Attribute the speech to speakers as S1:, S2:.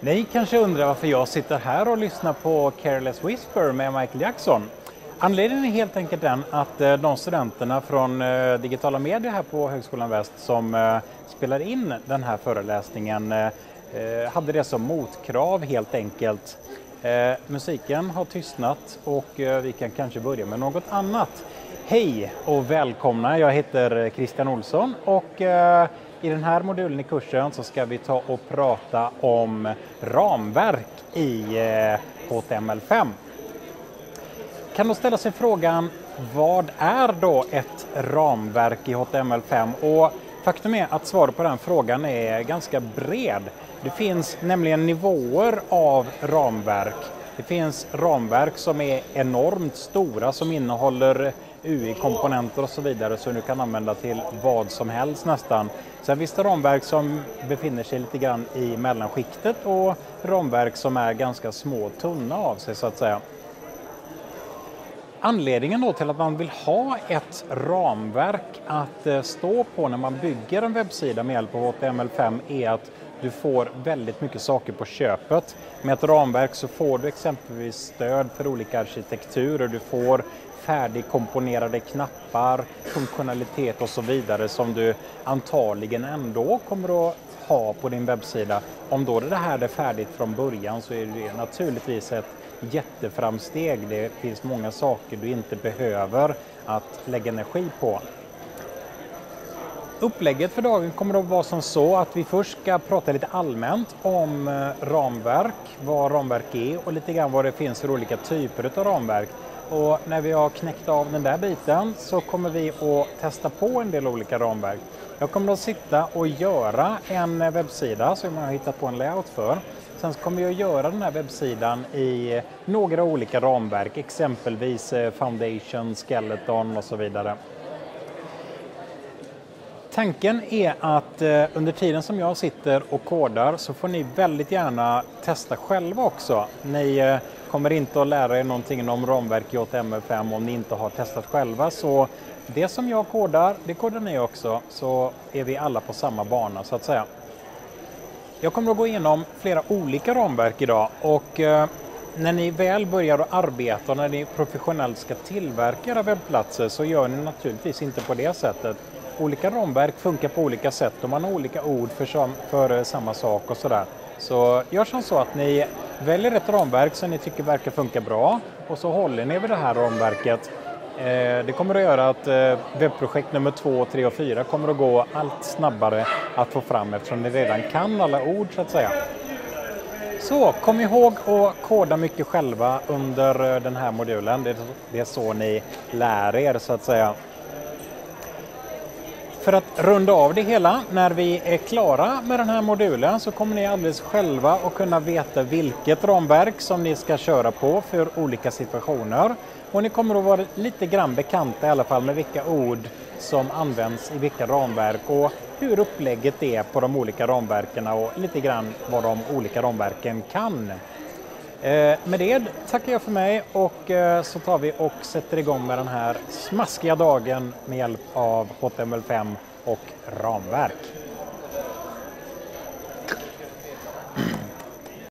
S1: Ni kanske undrar varför jag sitter här och lyssnar på Careless Whisper med Michael Jackson. Anledningen är helt enkelt den att eh, de studenterna från eh, digitala medier här på Högskolan Väst som eh, spelar in den här föreläsningen hade det som motkrav helt enkelt. Musiken har tystnat och vi kan kanske börja med något annat. Hej och välkomna, jag heter Christian Olsson och i den här modulen i kursen så ska vi ta och prata om ramverk i eh, HTML5. Kan då ställa sig frågan, vad är då ett ramverk i HTML5? Och faktum är att svaret på den frågan är ganska bred. Det finns nämligen nivåer av ramverk. Det finns ramverk som är enormt stora som innehåller UI-komponenter och så vidare som du kan använda till vad som helst nästan. Sen finns det ramverk som befinner sig lite grann i mellanskiktet och ramverk som är ganska små och tunna av sig så att säga. Anledningen då till att man vill ha ett ramverk att eh, stå på när man bygger en webbsida med hjälp av HTML5 är att du får väldigt mycket saker på köpet. Med ett ramverk så får du exempelvis stöd för olika arkitekturer. Du får färdigkomponerade knappar, funktionalitet och så vidare som du antagligen ändå kommer att ha på din webbsida. Om då det här är färdigt från början så är det naturligtvis ett jätteframsteg. Det finns många saker du inte behöver att lägga energi på. Upplägget för dagen kommer att vara som så att vi först ska prata lite allmänt om eh, ramverk, vad ramverk är och lite grann vad det finns för olika typer av ramverk. Och när vi har knäckt av den där biten så kommer vi att testa på en del olika ramverk. Jag kommer att sitta och göra en eh, webbsida som jag har hittat på en layout för. Sen kommer jag att göra den här webbsidan i eh, några olika ramverk, exempelvis Foundation, Skeleton och så vidare. Tanken är att eh, under tiden som jag sitter och kodar så får ni väldigt gärna testa själva också. Ni eh, kommer inte att lära er någonting om ramverk i HTML5 om ni inte har testat själva. Så det som jag kodar, det kodar ni också, så är vi alla på samma bana så att säga. Jag kommer att gå igenom flera olika ramverk idag och eh, när ni väl börjar att arbeta och när ni professionellt ska tillverka era webbplatser så gör ni naturligtvis inte på det sättet. Olika ramverk funkar på olika sätt och man har olika ord för, för eh, samma sak och sådär. Så gör som så att ni väljer ett ramverk som ni tycker verkar funka bra och så håller ni vid det här ramverket. Eh, det kommer att göra att eh, webbprojekt nummer två, tre och fyra kommer att gå allt snabbare att få fram eftersom ni redan kan alla ord så att säga. Så kom ihåg att koda mycket själva under den här modulen. Det är så ni lär er så att säga. För att runda av det hela, när vi är klara med den här modulen så kommer ni alldeles själva att kunna veta vilket ramverk som ni ska köra på för olika situationer. Och ni kommer att vara lite grann bekanta i alla fall med vilka ord som används i vilka ramverk och hur upplägget är på de olika ramverken och lite grann vad de olika ramverken kan. Eh, med det tackar jag för mig och eh, så tar vi och sätter igång med den här smaskiga dagen med hjälp av HTML5 och ramverk.